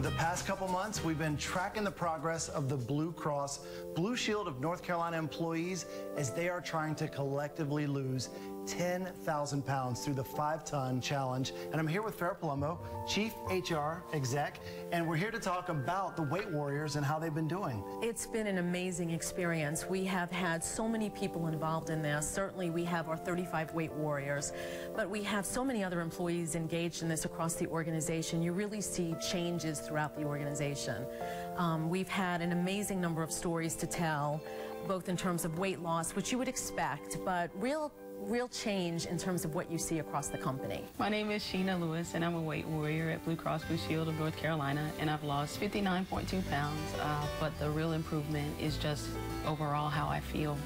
For the past couple months, we've been tracking the progress of the Blue Cross Blue Shield of North Carolina employees as they are trying to collectively lose 10,000 pounds through the five ton challenge. And I'm here with Farrah Palumbo, Chief HR Exec, and we're here to talk about the Weight Warriors and how they've been doing. It's been an amazing experience. We have had so many people involved in this. Certainly, we have our 35 Weight Warriors, but we have so many other employees engaged in this across the organization. You really see changes throughout the organization. Um, we've had an amazing number of stories to tell, both in terms of weight loss, which you would expect, but real real change in terms of what you see across the company. My name is Sheena Lewis, and I'm a weight warrior at Blue Cross Blue Shield of North Carolina, and I've lost 59.2 pounds, uh, but the real improvement is just overall how I feel.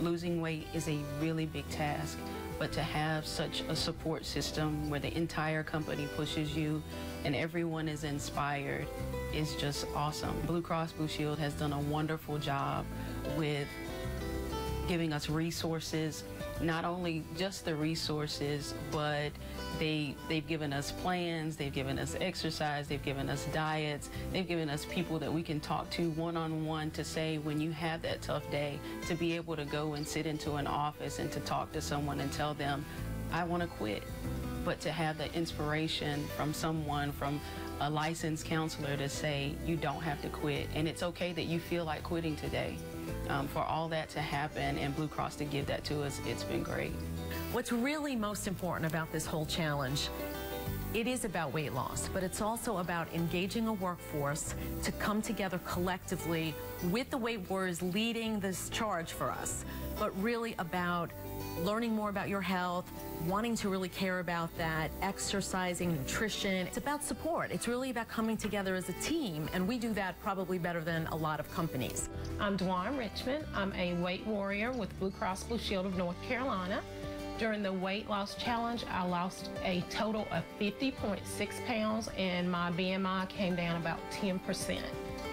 Losing weight is a really big task, but to have such a support system where the entire company pushes you and everyone is inspired is just awesome. Blue Cross Blue Shield has done a wonderful job with giving us resources, not only just the resources, but they they've given us plans, they've given us exercise, they've given us diets, they've given us people that we can talk to one on one to say when you have that tough day, to be able to go and sit into an office and to talk to someone and tell them, I want to quit. But to have the inspiration from someone, from a licensed counselor to say you don't have to quit and it's okay that you feel like quitting today. Um, for all that to happen and Blue Cross to give that to us, it's been great. What's really most important about this whole challenge it is about weight loss, but it's also about engaging a workforce to come together collectively with the weight warriors leading this charge for us, but really about learning more about your health, wanting to really care about that, exercising, nutrition. It's about support. It's really about coming together as a team, and we do that probably better than a lot of companies. I'm Dwan Richmond. I'm a weight warrior with Blue Cross Blue Shield of North Carolina. During the weight loss challenge, I lost a total of 50.6 pounds, and my BMI came down about 10 percent.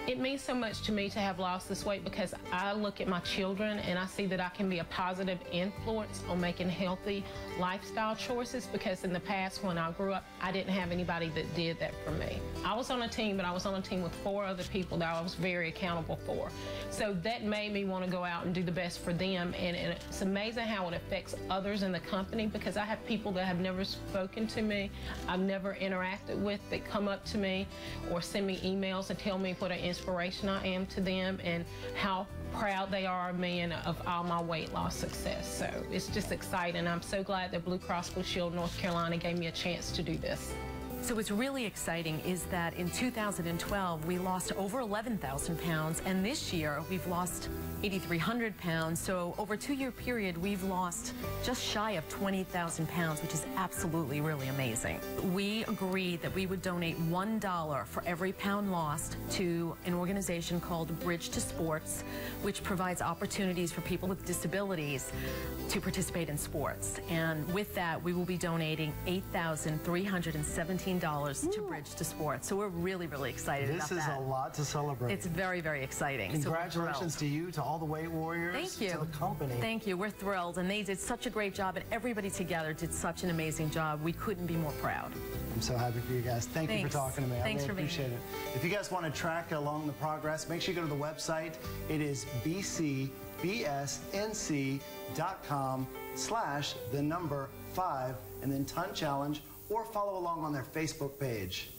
It means so much to me to have lost this weight because I look at my children and I see that I can be a positive influence on making healthy lifestyle choices because in the past when I grew up, I didn't have anybody that did that for me. I was on a team, but I was on a team with four other people that I was very accountable for. So that made me want to go out and do the best for them. And, and it's amazing how it affects others in the company because I have people that have never spoken to me, I've never interacted with that come up to me or send me emails and tell me what an inspiration I am to them and how proud they are of me and of all my weight loss success. So it's just exciting. I'm so glad that Blue Cross Blue Shield North Carolina gave me a chance to do this. So what's really exciting is that in 2012, we lost over 11,000 pounds, and this year we've lost 8,300 pounds. So over a two-year period, we've lost just shy of 20,000 pounds, which is absolutely really amazing. We agreed that we would donate $1 for every pound lost to an organization called Bridge II Sports, which provides opportunities for people with disabilities to participate in sports. And with that, we will be donating $8,317 $15 to mm. Bridge II Sports. So we're really, really excited this about that. This is a lot to celebrate. It's very, very exciting. Congratulations so to you, to all the weight warriors, Thank you. to the company. Thank you. We're thrilled. And they did such a great job, and everybody together did such an amazing job. We couldn't be more proud. I'm so happy for you guys. Thank Thanks. you for talking to me. Thanks I really for appreciate being it. If you guys want to track along the progress, make sure you go to the website. It is bcbsnc.com slash the number five and then ton challenge or follow along on their Facebook page.